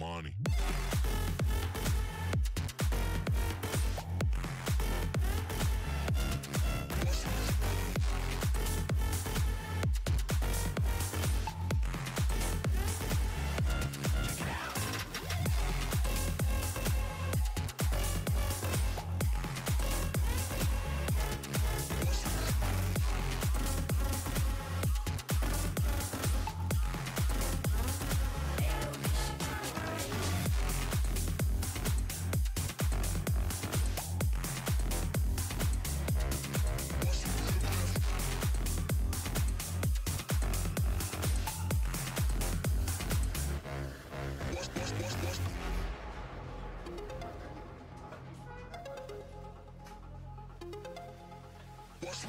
money.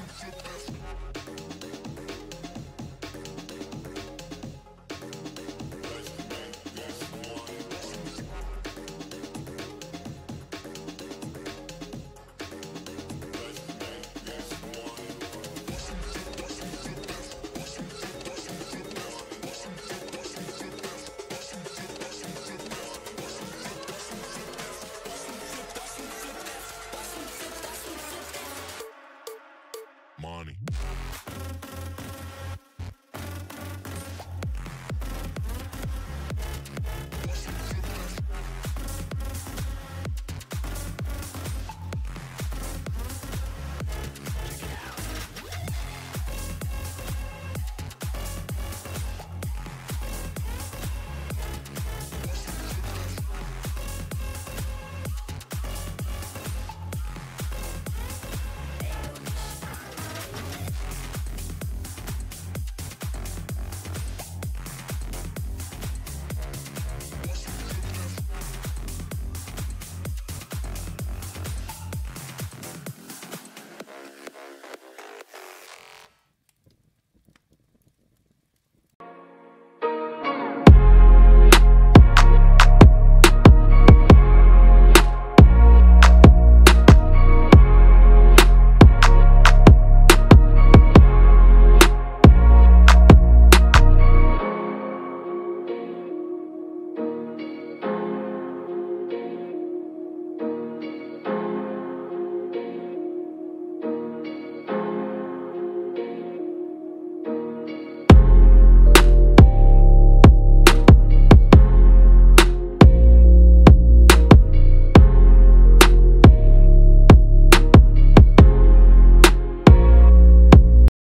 Música